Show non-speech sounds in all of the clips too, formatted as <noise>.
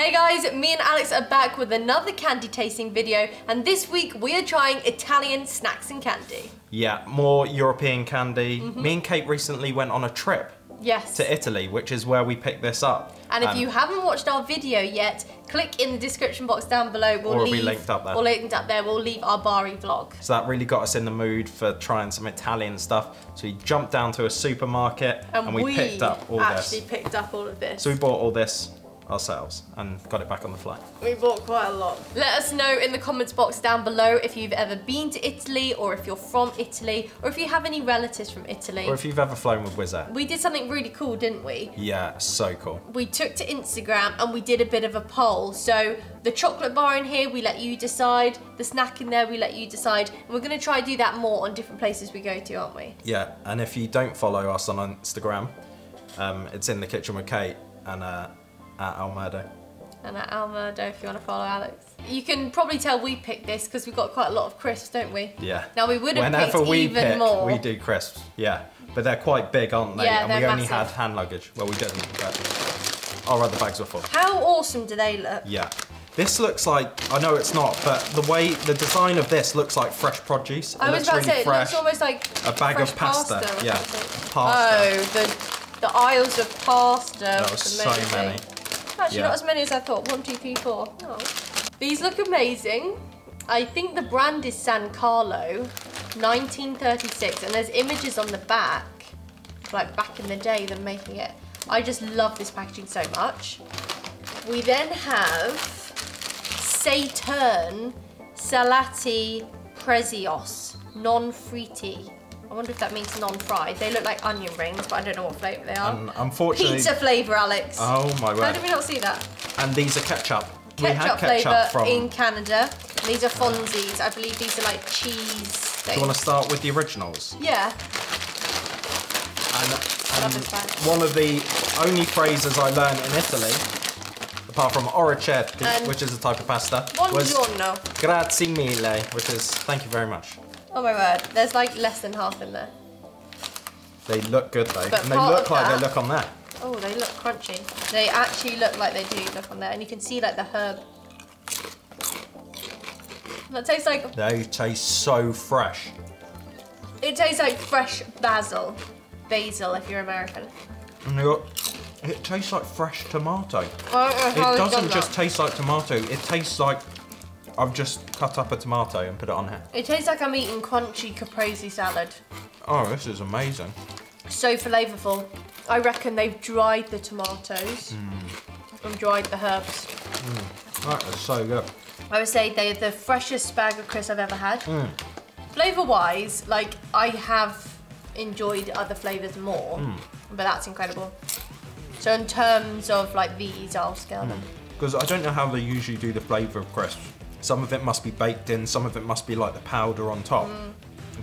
Hey guys, me and Alex are back with another candy tasting video and this week we are trying Italian snacks and candy. Yeah, more European candy. Mm-hmm. Me and Kate recently went on a trip Yes. to Italy, which is where we picked this up. And if Um, you haven't watched our video yet, click in the description box down below. We'll Or it'll be linked up there. Or linked up there. We'll leave our Bari vlog. So that really got us in the mood for trying some Italian stuff. So we jumped down to a supermarket and, we, picked up all actually this. picked up all of this. So we bought all this ourselves and got it back on the flight. We bought quite a lot. Let us know in the comments box down below if you've ever been to Italy or if you're from Italy or if you have any relatives from Italy. Or if you've ever flown with Wizz Air. we did something really cool, didn't we? Yeah, so cool. We took to Instagram and we did a bit of a poll. So the chocolate bar in here, we let you decide. The snack in there, we let you decide. And we're going to try do that more on different places we go to, aren't we? Yeah, and if you don't follow us on Instagram, um, it's in the kitchen with Kate and uh, at Almurdo. And at Almurdo, if you want to follow Alex. You can probably tell we picked this because we've got quite a lot of crisps, don't we? Yeah. Now we would have Whenever picked we even pick, more. we do crisps. Yeah, but they're quite big, aren't they? Yeah, and we only massive. had hand luggage. Well, we didn't, but our other bags were full. How awesome do they look? Yeah. This looks like, I know it's not, but the way, the design of this looks like fresh produce. It I was about really to say, it fresh. looks almost like a bag of pasta. or yeah, pasta. Oh, the, the aisles of pasta. Was was so many. Actually, Yeah. not as many as I thought. One, two, three, four. Oh. These look amazing. I think the brand is San Carlo, 1936, and there's images on the back, like back in the day, them making it. I just love this packaging so much. We then have Saturn Salati Prezios non-fritti. I wonder if that means non-fried. They look like onion rings, but I don't know what flavour they are. And unfortunately, Pizza flavour, Alex. oh my word. How did we not see that? And these are ketchup. we Ketchup, had ketchup flavour from. in Canada. These are Fonzies. I believe these are like cheese Do you want to start with the originals? Yeah. And, and one of the only phrases I learned in Italy, apart from orecchiette, And which is a type of pasta, was Buongiorno. grazie mille, which is thank you very much. Oh my word. There's like less than half in there. They look good though, But and they look like that- they look on there. Oh, they look crunchy. They actually look like they do look on there. And you can see like the herb. That tastes like, They taste so fresh. it tastes like fresh basil. Basil if you're American. And they got, it tastes like fresh tomato. It how they've done doesn't just taste like tomato, it tastes like I've just cut up a tomato and put it on here. It tastes like I'm eating crunchy caprese salad. Oh, this is amazing. So flavourful. I reckon they've dried the tomatoes Hmm. and dried the herbs. That is so good. I would say they're the freshest bag of crisps I've ever had. Hmm. Flavour wise, like I have enjoyed other flavours more, Hmm. but that's incredible. So in terms of like these, I'll scale them. Because I don't know how they usually do the flavour of crisps. Some of it must be baked in, some of it must be like the powder on top. Mm.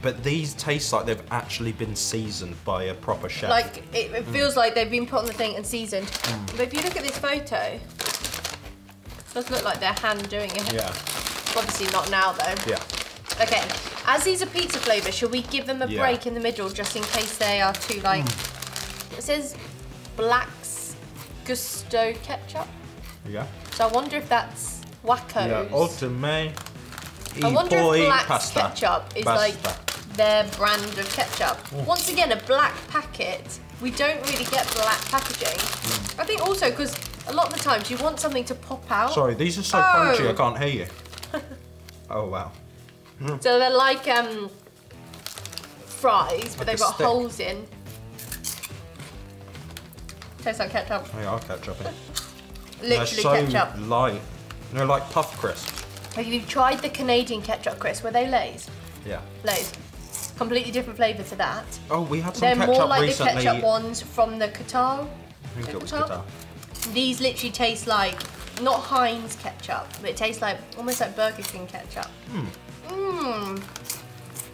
But these taste like they've actually been seasoned by a proper chef. Like it, it feels like they've been put on the thing and seasoned. Hmm. But if you look at this photo, it does look like they're hand doing it. yeah, Obviously not now though. yeah. Okay, as these are pizza flavour, should we give them a Yeah. break in the middle just in case they are too like... Hmm. It says Black's Gusto ketchup. Yeah. So I wonder if that's Wacko's. Yeah, ultime. I wonder if Black's pasta. ketchup is Pasta. like their brand of ketchup. Once again, a black packet. We don't really get black packaging. Hmm. I think also because a lot of the times you want something to pop out. Sorry, these are so Oh. crunchy I can't hear you. <laughs> oh wow. So they're like um, fries, but Like they've got stick. holes in. Tastes like ketchup. Oh, yeah, I'll ketchup. Literally They're so ketchup. light. They're like puff crisps. Have you tried the Canadian ketchup crisp? Were they Lay's? Yeah. Lay's. Completely different flavour to that. Oh, we had some ketchup. They're ketchup more like recently. the ketchup ones from the Qatar. I think it was Qatar? Qatar. These literally taste like not Heinz ketchup, but it tastes like almost like Burger King ketchup. Mmm. Mmm.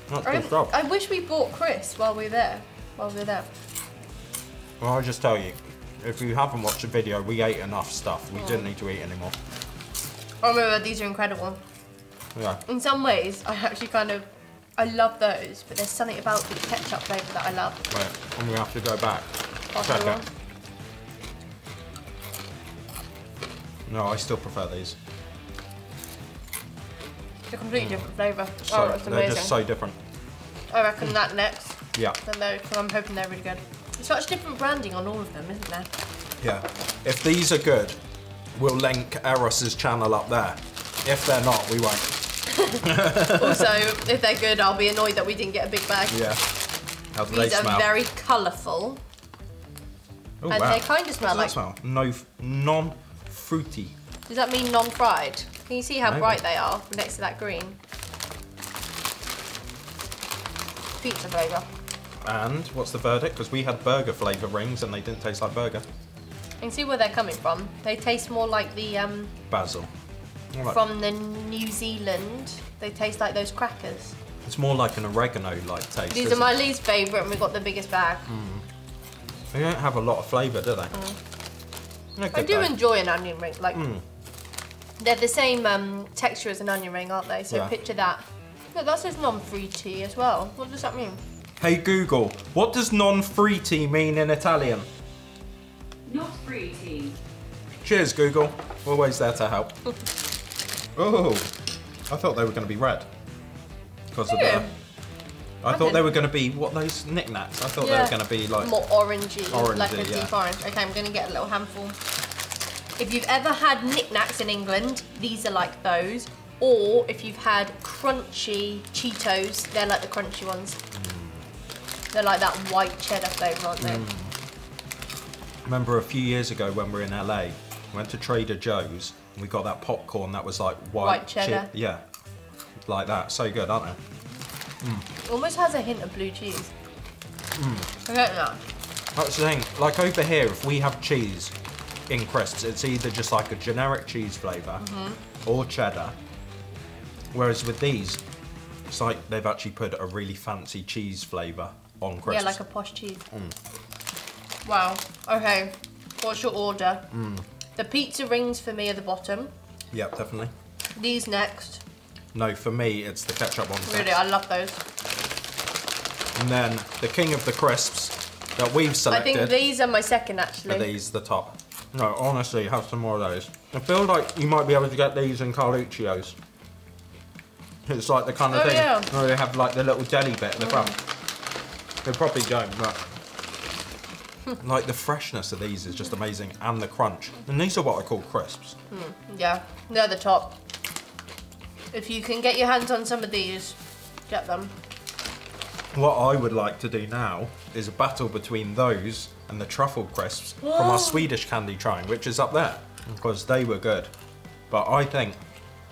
That's I, good stuff. I wish we bought Chris while we were there. While we were there. Well, I'll just tell you, if you haven't watched the video, we ate enough stuff. We oh. didn't need to eat anymore. Oh my god, these are incredible. Yeah. In some ways, I actually kind of, I love those, but there's something about the ketchup flavour that I love. Right, I'm gonna have to go back. Check it. No, I still prefer these. It's a completely hmm. different flavour. So, oh, that's they're just so different. I reckon that next. Yeah, Then those, because I'm hoping they're really good. There's such different branding on all of them, isn't there? yeah. If these are good, we'll link Eros's channel up there. If they're not, we won't. <laughs> also, if they're good, I'll be annoyed that we didn't get a big bag. Yeah. How do they These are very colourful, oh, and wow. they kind of smell like. does that smell? No, non-fruity. Does that mean non-fried? Can you see how Maybe. bright they are next to that green? Pizza flavour. And what's the verdict? Because we had burger flavour rings and they didn't taste like burger. You can see where they're coming from. They taste more like the um, Basil. Like- from the New Zealand. They taste like those crackers. It's more like an oregano-like taste. These are my it? least favourite, and we've got the biggest bag. They don't have a lot of flavour, do they? Mm. I do though. enjoy an onion ring. Like Mm. they're the same um, texture as an onion ring, aren't they? So Yeah. picture that. Look, that says non-fruity as well. What does that mean? Hey Google, what does non-free tea mean in Italian? Not fruity. Cheers, Google. Always there to help. oh, I thought they were going to be red. Because of the. I thought they were going to be what those knickknacks. I thought they were going to be like. more orangey, like a Orangey, deep orange. Okay, I'm gonna get a little handful. If you've ever had knickknacks in England, these are like those. Or if you've had crunchy Cheetos, they're like the crunchy ones. Mm. They're like that white cheddar flavour, aren't they? Mm. Remember a few years ago when we were in LA, we went to Trader Joe's and we got that popcorn that was like white, White cheddar. Yeah, like that. So good, aren't they? Almost has a hint of blue cheese. Mm. I don't know. That's the thing. Like over here, if we have cheese in crisps, it's either just like a generic cheese flavor Mm-hmm. or cheddar. Whereas with these, it's like they've actually put a really fancy cheese flavor on crisps. Yeah, like a posh cheese. Mm. Wow. Okay. What's your order? Mm. The pizza rings for me are the bottom. Yep, definitely. These next. No, for me, it's the ketchup ones. Really, next. I love those. And then the king of the crisps that we've selected. I think these are my second actually. Are these the top? No, honestly, have some more of those. I feel like you might be able to get these in Carluccio's. It's like the kind of Oh, thing yeah. where they have like the little deli bit at the front. They probably don't, but <laughs> like the freshness of these is just amazing, and the crunch. And these are what I call crisps. Yeah, they're the top. If you can get your hands on some of these, get them. What I would like to do now is a battle between those and the truffle crisps from our Swedish candy trying, which is up there, because they were good. But I think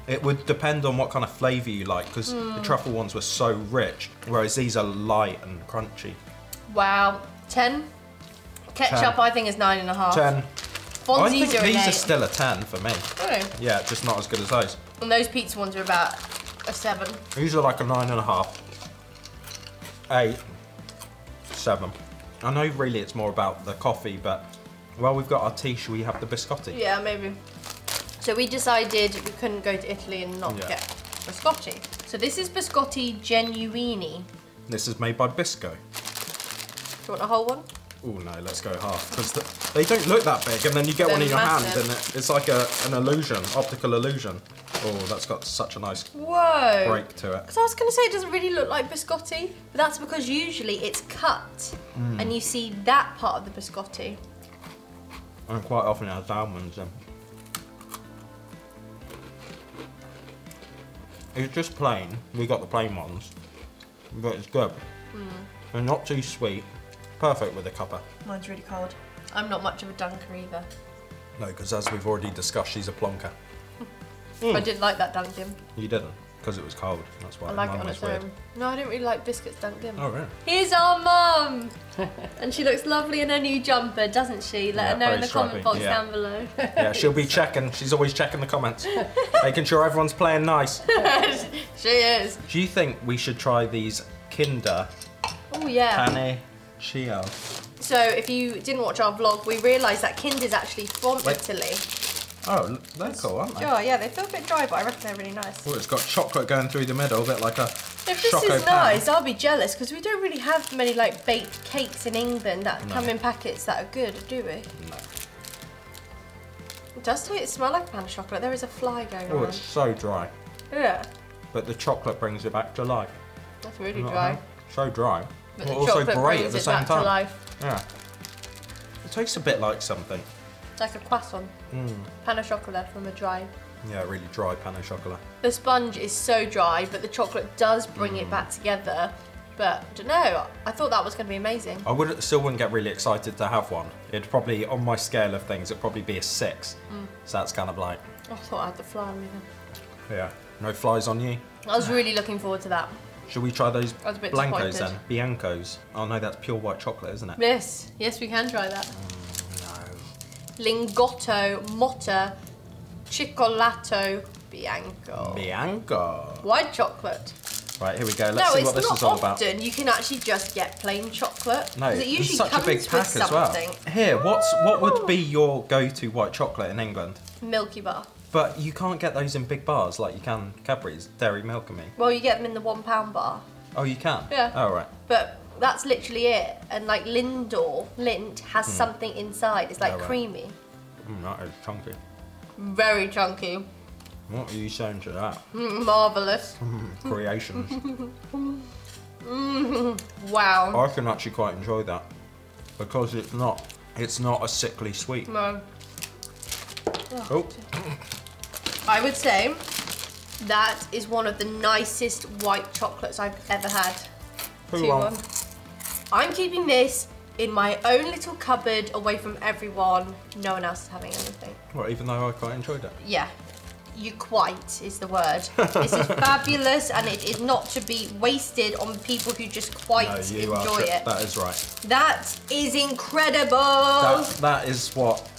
it would depend on what kind of flavour you like, because Hmm. the truffle ones were so rich, whereas these are light and crunchy. Wow, 10. Ketchup, Ten. I think, is nine and a half. 10. I think are these are still a 10 for me. Really? Yeah, just not as good as those. And those pizza ones are about a seven. These are like a nine and a half. Eight. Seven. I know really it's more about the coffee, but well, we've got our tea, should we have the biscotti? Yeah, maybe. So we decided we couldn't go to Italy and not Yeah. get biscotti. So this is biscotti genuini. This is made by Bisco. Do you want a whole one? Oh no, let's go half. Because they don't look that big, and then you get They're one in your hand, and it, it's like a, an illusion, optical illusion. Oh, that's got such a nice Whoa. break to it. Because I was going to say it doesn't really look like biscotti, but that's because usually it's cut mm. and you see that part of the biscotti. And quite often it has almonds in. It's just plain. We got the plain ones, but it's good. Mm. They're not too sweet. Perfect with a cuppa. Mine's really cold. I'm not much of a dunker either. No, because as we've already discussed, she's a plonker. <laughs> I didn't like that dunked in. You didn't, because it was cold. That's why. I like it Mine on its weird. own. No, I didn't really like biscuits dunked in. Oh really? Here's our mum! <laughs> and she looks lovely in her new jumper, doesn't she? Let Yeah, her know in very the comment box yeah. down below. Yeah, she'll be checking. She's always checking the comments, <laughs> making sure everyone's playing nice. she is. Do you think we should try these Kinder Oh yeah. Pane So if you didn't watch our vlog, we realised that Kinder's actually from Wait. Italy. Oh, they're cool, aren't they? Oh yeah, they feel a bit dry, but I reckon they're really nice. Oh, it's got chocolate going through the middle, a bit like a If this is pan. nice, I'll be jealous because we don't really have many like baked cakes in England that No. come in packets that are good, do we? No. It does taste, smell like pan chocolate. There is a fly going Oh, on. Oh, it's so dry. Yeah, But the chocolate brings it back to life. that's really dry. So dry. But the also chocolate great brings at the it same back time. to life. Yeah. It tastes a bit like something. Like a croissant. Mm. Pan au chocolat from a dry. Yeah, really dry pan au chocolat. The sponge is so dry, but the chocolate does bring Mm. it back together. But I don't know. I thought that was going to be amazing. I would still wouldn't get really excited to have one. It'd probably, on my scale of things, it'd probably be a six. Mm. So that's kind of like, I thought I had the fly with it. yeah, no flies on you. I was really looking forward to that. Should we try those I was a bit blancos then? Biancos. Oh no, that's pure white chocolate, isn't it? Yes, yes, we can try that. Mm, no. Lingotto Motta Cioccolato Bianco. Bianco. White chocolate. Right, here we go. Let's no, see what this is all about. often you can actually just get plain chocolate. No, it it's usually such comes a big pack as well. Here, what's what would be your go-to white chocolate in England? Milky Bar. But you can't get those in big bars like you can Cadbury's, Dairy Milk and Me. Well, you get them in the one pound bar. Oh, you can? Yeah. Oh, right. But that's literally it. And like Lindor, Lindt has something inside. It's like. Oh, right. creamy. Mm, that is chunky. Very chunky. What are you saying to that? Mm, Marvellous. <laughs> Creations. Wow. I can actually quite enjoy that because it's not it's not a sickly sweet. No. Oh, I would say that is one of the nicest white chocolates I've ever had. Two one. I'm keeping this in my own little cupboard away from everyone. No one else is having anything. Well, even though I quite enjoyed it. Yeah. You quite is the word. <laughs> this is fabulous and it is not to be wasted on people who just quite No, are. enjoy tri- it. That is right. That is incredible. That, that is what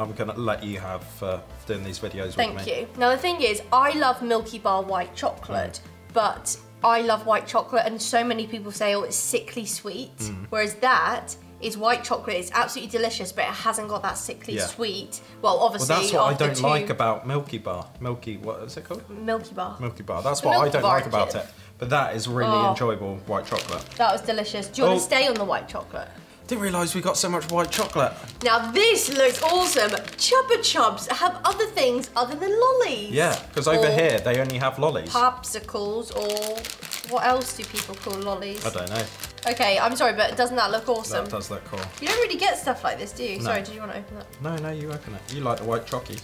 I'm gonna let you have for doing these videos Thank with me. you. Now the thing is, I love Milky Bar white chocolate, Mm. but I love white chocolate, and so many people say, "Oh, it's sickly sweet," Mm. whereas that is white chocolate. It's absolutely delicious, but it hasn't got that sickly Yeah. sweet. Well, Well, obviously, that's what I don't two- like about Milky Bar. Milky, what is it called? Milky Bar. Milky Bar. That's what I don't like about it. But that is really Oh. enjoyable white chocolate. That was delicious. Do you want Oh. to stay on the white chocolate? Didn't realise we got so much white chocolate. Now this looks awesome. Chupa Chups have other things other than lollies. Yeah, because over here they only have lollies. popsicles or what else do people call lollies? I don't know. Okay, I'm sorry, but doesn't that look awesome? That does look cool. You don't really get stuff like this, do you? No. Sorry, did you want to open that? No, no, you open it. You like the white chocky.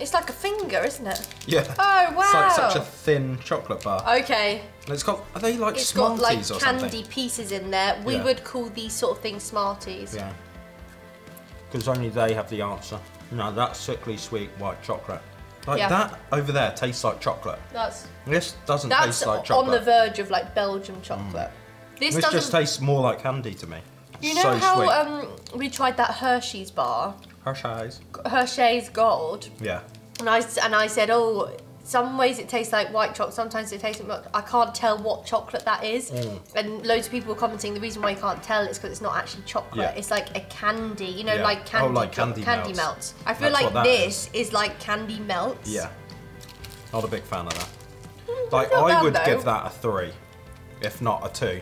It's like a finger, isn't it? Yeah. Oh wow! It's like such a thin chocolate bar. Okay, And it's got, are they like it's got like or candy pieces in there. We Yeah. would call these sort of things Smarties. Yeah. Because only they have the answer. No, that's sickly sweet white chocolate. Like Yeah. that over there tastes like chocolate. That's This doesn't that's taste like chocolate. on the verge of like Belgium chocolate. This, this just tastes more like candy to me. you know so how um we tried that Hershey's bar, Hershey's. Hershey's Gold, Yeah. and I and I said, oh. Some ways it tastes like white chocolate, sometimes it tastes like. I can't tell what chocolate that is. Mm. And loads of people were commenting the reason why you can't tell is because it's not actually chocolate. Yeah. It's like a candy, you know, Yeah. like Oh, candy, like candy candy melts. melts. I feel That's like this is. like candy melts. Yeah. Not a big fan of that. Mm, Like I bad, would though. give that a three, if not a two.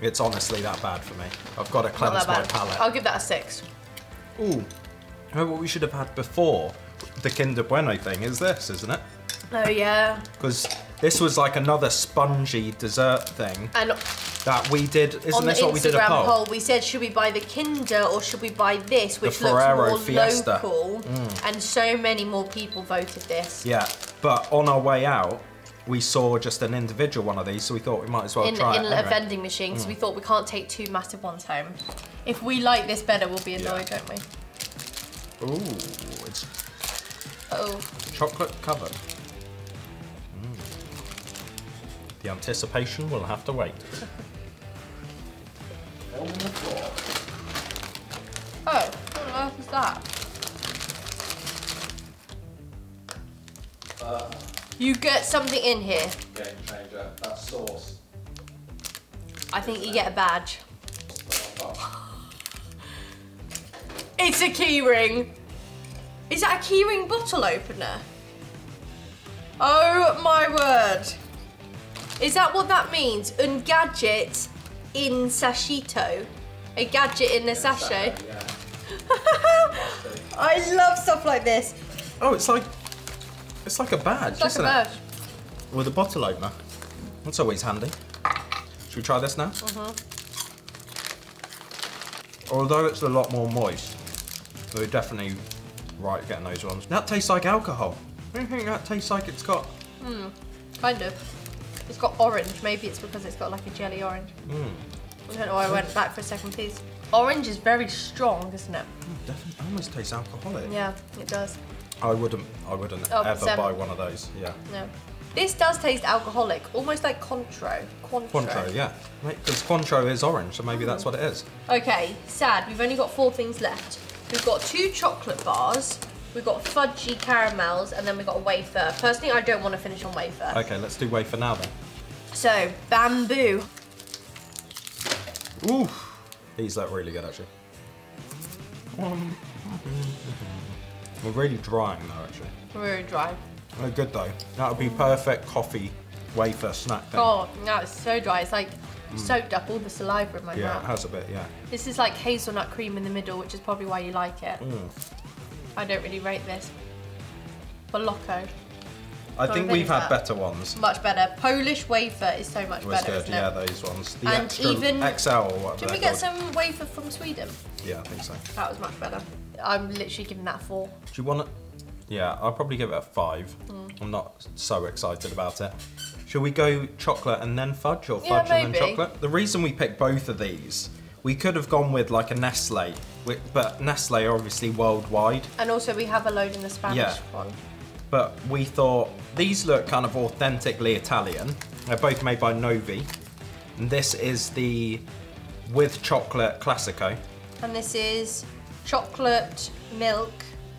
It's honestly that bad for me. I've got to cleanse my palate. I'll give that a six. Ooh. Know what we should have had before the Kinder Bueno thing is this, isn't it? Oh yeah. Because this was like another spongy dessert thing And that we did. Isn't this what we did a poll? poll, we said, should we buy the Kinder or should we buy this, which looks more Fiesta. Mm. local? And so many more people voted this. Yeah, but on our way out, we saw just an individual one of these, so we thought we might as well in, try in it. a anyway. vending machine, Mm. we thought we can't take two massive ones home. If we like this better, we'll be Yeah. annoyed, don't we? Ooh, it's Oh, chocolate covered. Mm. The anticipation will have to wait. On the floor. oh, what on earth is that? You get something in here. Game changer. That sauce. I think you get a badge. It's a keyring. Is that a keyring bottle opener? Oh my word. Is that what that means? Un gadget in sashito. A gadget in a sachet. <laughs> I love stuff like this. Oh, it's like it's like a badge, It's like isn't badge. it? With a bottle opener. That's always handy. Should we try this now? Mm-hmm. Although it's a lot more moist, we're definitely right getting those ones. That tastes like alcohol. I don't think that tastes like it's got. Hmm, kind of. It's got orange. Maybe it's because it's got like a jelly orange. Mm, I don't know why I went back for a second piece. Orange is very strong, isn't it? Hmm, definitely almost tastes alcoholic. Yeah, it does. I wouldn't. I wouldn't Oh, ever Sam. buy one of those. Yeah. No. This does taste alcoholic, almost like Cointreau. Cointreau. Cointreau, yeah. Because Cointreau is orange, so maybe that's hmm. what it is. Okay, sad. We've only got four things left. We've got two chocolate bars, we've got fudgy caramels, and then we've got a wafer. Personally, I don't want to finish on wafer. Okay, let's do wafer now then. So, bamboo. Ooh, these look really good actually. We're really drying though actually. Very dry. They're good though. That would be perfect coffee wafer snack thing. Oh, it's so dry. It's like soaked up all the saliva in my Mm. yeah, it mouth. has a bit, yeah. This is like hazelnut cream in the middle, which is probably why you like it. Mm. I don't really rate this. Balocco, I Sorry, think we've had that. better ones. much better. Polish wafer is so much was better, good, yeah, those ones. The And extra even- XL or whatever Did we get called. some wafer from Sweden? Yeah, I think so. That was much better. I'm literally giving that four. Do you want it? Yeah, I'll probably give it a five. Mm. I'm not so excited about it. Should we go chocolate and then fudge or Yeah, fudge and then chocolate? The reason we picked both of these, we could have gone with like a Nestle, but Nestle are obviously worldwide. And also we have a load in the Spanish Yeah. one. But we thought these look kind of authentically Italian. They're both made by Novi. And this is the with chocolate Classico. And this is chocolate milk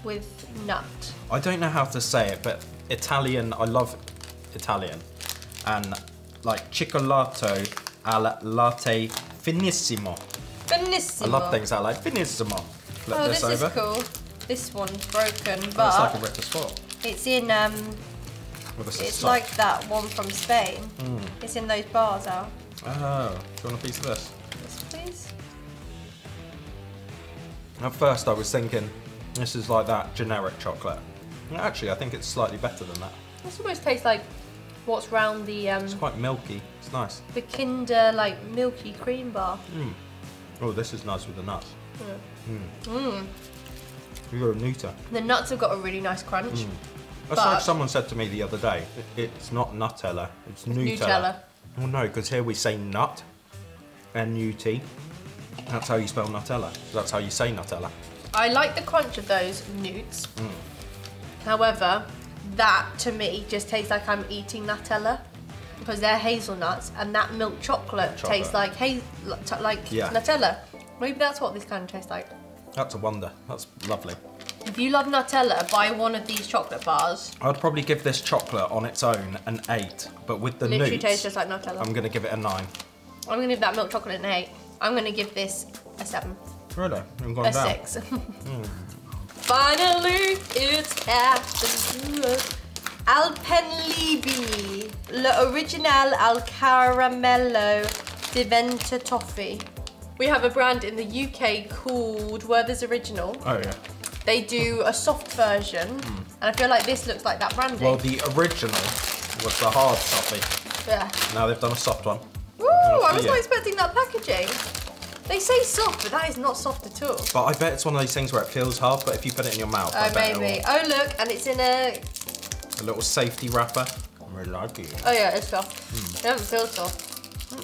with nut. I don't know how to say it, but Italian, I love Italian. And like cioccolato al latte finissimo. Benissimo. I love things that are like finissimo. Flip Oh, this, this, over. is cool. This one's broken, but like a Ritter Sport. it's in um a it's like that one from Spain. Mm. It's in those bars out. Oh, do you want a piece of this? Yes, please. At first I was thinking, this is like that generic chocolate. Actually, I think it's slightly better than that. This almost tastes like what's round the um It's quite milky. It's nice. the Kinder like milky cream bar. Mm. Oh, this is nice with the nuts. Mm. You're a Nuta. The nuts have got a really nice crunch. Mm. That's like someone said to me the other day. it- It's not Nutella, it's Nutella. Nutella. Well, no, because here we say nut, N-U-T. That's how you spell Nutella. That's how you say Nutella. I like the crunch of those newts. Mm. However, that to me just tastes like I'm eating Nutella because they're hazelnuts and that milk chocolate, Chocolate. tastes like hazel, like Yeah. Nutella. Maybe that's what this kind of tastes like. That's a wonder. That's lovely. If you love Nutella, buy one of these chocolate bars. I'd probably give this chocolate on its own an 8, but with the Literally newts, tastes just like Nutella. I'm going to give it a 9. I'm gonna give that milk chocolate an eight. I'm gonna give this a seven, Really? I'm going a down. six. <laughs> Mm. Finally, it's happened. Alpenliebe, le original al caramello diventa toffee. We have a brand in the UK called Werther's Original. Oh, yeah. They do a soft version, hmm. and I feel like this looks like that branding. Well, the original was the hard toffee. yeah. Now they've done a soft one. Ooh, I was not expecting that packaging. They say soft, but that is not soft at all. But I bet it's one of those things where it feels hard, but if you put it in your mouth, I Oh, bet it maybe. Oh, look, and it's in a. a little safety wrapper. I really like it. Oh, yeah, it's soft. Hmm. It doesn't feel soft.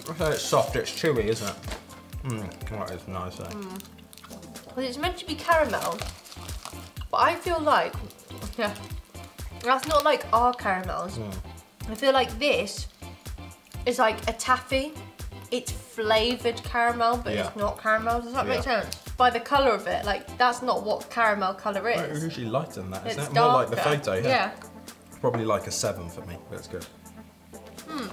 I say It's soft, it's chewy, isn't it? Mmm, that is nice. Eh? Well, it's meant to be caramel, but I feel like. Yeah. That's not like our caramels. Hmm. I feel like this is like a taffy. It's flavoured caramel, but Yeah. it's not caramel. Does that make sense? By the colour of it, like, that's not what caramel colour It's is. usually lighter than that, isn't It's it? darker. More like the photo, yeah. Yeah. Probably like a 7 for me, That's good. Hmm.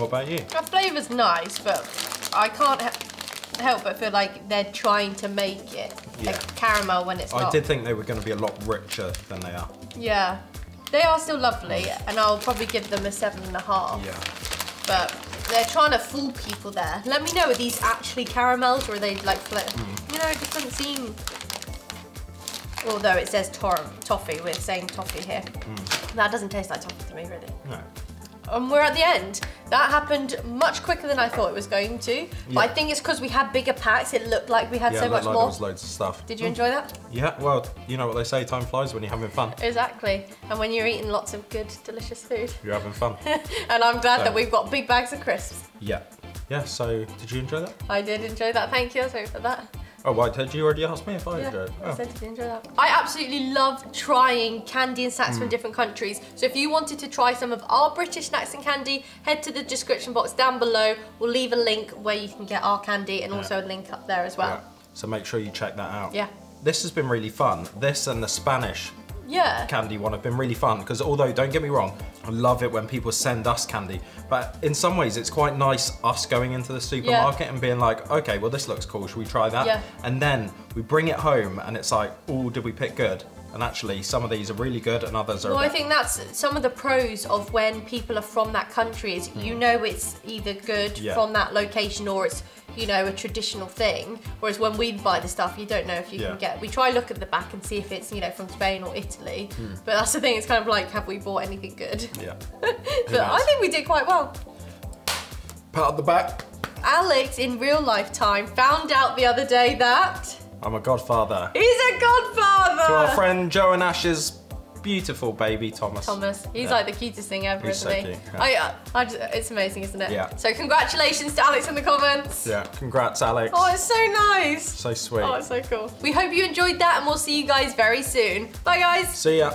What about you? That flavour's nice, but I can't help but feel like they're trying to make it Yeah. a caramel when it's I not. did think they were going to be a lot richer than they are. Yeah. They are still lovely, and I'll probably give them a seven and a half. Yeah. But they're trying to fool people there. Let me know, are these actually caramels or are they like, Hmm. you know, it just doesn't seem. Although it says tor- toffee, we're saying toffee here. Mm. That doesn't taste like toffee to me, really. No. And we're at the end. That happened much quicker than I thought it was going to. But I think it's because we had bigger packs. It looked like we had Yeah, so much like more. there was loads of stuff. Did you enjoy that? Yeah, well, you know what they say, time flies when you're having fun. Exactly. And when you're eating lots of good, delicious food. You're having fun. <laughs> and I'm glad So- that we've got big bags of crisps. yeah. Yeah, so did you enjoy that? I did enjoy that. Thank you. Sorry for that. Oh, why? Did you already ask me if I Yeah, enjoyed it? I Oh. said did you enjoy that. I absolutely love trying candy and snacks Hmm. from different countries. So if you wanted to try some of our British snacks and candy, head to the description box down below. We'll leave a link where you can get our candy and also a link up there as Yeah. well. So make sure you check that out. Yeah. This has been really fun. This and the Spanish Yeah. candy one have been really fun because although don't get me wrong i love it when people send us candy but in some ways it's quite nice us going into the supermarket and being like okay well this looks cool should we try that Yeah. and then we bring it home and it's like oh did we pick good and actually some of these are really good and others are Well, I think that's some of the pros of when people are from that country is you know it's either good Hmm. Yeah. from that location or it's you know a traditional thing. Whereas when we buy the stuff, you don't know if you Yeah. can get. We try look at the back and see if it's you know from Spain or Italy. Hmm. But that's the thing. It's kind of like have we bought anything good? yeah <laughs> but I think we did quite well. pat on the back Alex in real life time found out the other day that i'm a godfather he's a godfather. to our friend joe and ash's beautiful baby thomas Thomas. He's Yeah. like the cutest thing ever, He's so isn't he? cute, yeah. I, I just- it's amazing, isn't it? Yeah. So congratulations to Alex in the comments. yeah congrats alex Oh, it's so nice. so sweet Oh, it's so cool. We hope you enjoyed that and we'll see you guys very soon. Bye, guys. see ya